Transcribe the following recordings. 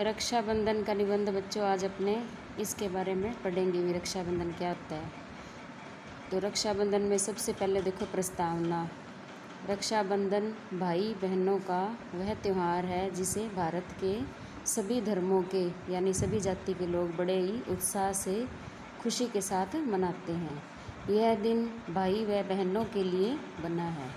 रक्षाबंधन का निबंध बच्चों आज अपने इसके बारे में पढ़ेंगे भी रक्षाबंधन क्या होता है। तो रक्षाबंधन में सबसे पहले देखो प्रस्तावना। रक्षाबंधन भाई बहनों का वह त्यौहार है जिसे भारत के सभी धर्मों के, यानी सभी जाति के लोग बड़े ही उत्साह से खुशी के साथ मनाते हैं। यह दिन भाई व बहनों के लिए बना है।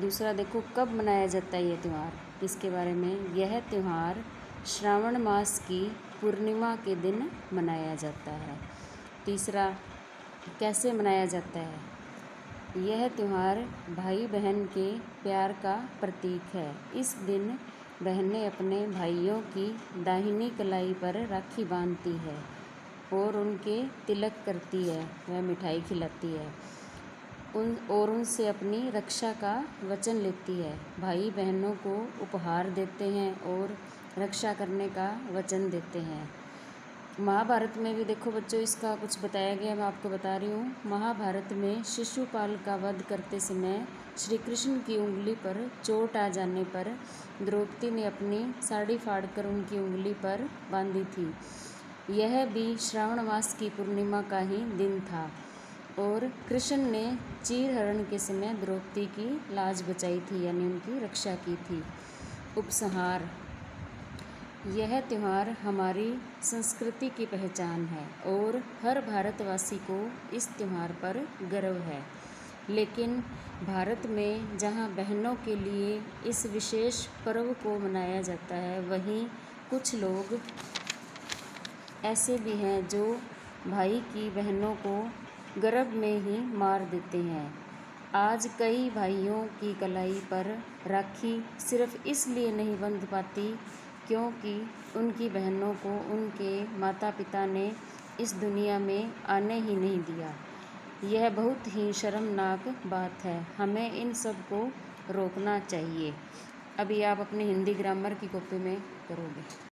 दूसरा देखो कब मनाया जाता है यह त्यौहार। इसके बारे में यह त्यौहार श्रावण मास की पूर्णिमा के दिन मनाया जाता है। तीसरा, कैसे मनाया जाता है? यह त्यौहार भाई बहन के प्यार का प्रतीक है। इस दिन बहनें अपने भाइयों की दाहिनी कलाई पर राखी बांधती है और उनके तिलक करती है, वह मिठाई खिलाती है। उन, और उनसे अपनी रक्षा का वचन लेती है। भाई बहनों को उपहार देते हैं और रक्षा करने का वचन देते हैं। महाभारत में भी देखो बच्चों, इसका कुछ बताया गया मैं आपको बता रही हूँ। महाभारत में शिशुपाल का वध करते समय श्री कृष्ण की उंगली पर चोट आ जाने पर द्रौपदी ने अपनी साड़ी फाड़कर उनकी उंगली पर बांधी थी। यह भी श्रावण मास की पूर्णिमा का ही दिन था और कृष्ण ने चीर हरण के समय द्रौपदी की लाज बचाई थी, यानी उनकी रक्षा की थी। उपसंहार। यह त्यौहार हमारी संस्कृति की पहचान है और हर भारतवासी को इस त्यौहार पर गर्व है। लेकिन भारत में जहाँ बहनों के लिए इस विशेष पर्व को मनाया जाता है, वहीं कुछ लोग ऐसे भी हैं जो भाई की बहनों को गर्भ में ही मार देते हैं। आज कई भाइयों की कलाई पर राखी सिर्फ़ इसलिए नहीं बंध पाती क्योंकि उनकी बहनों को उनके माता पिता ने इस दुनिया में आने ही नहीं दिया। यह बहुत ही शर्मनाक बात है। हमें इन सबको रोकना चाहिए। अभी आप अपने हिंदी ग्रामर की कॉपी में करोगे।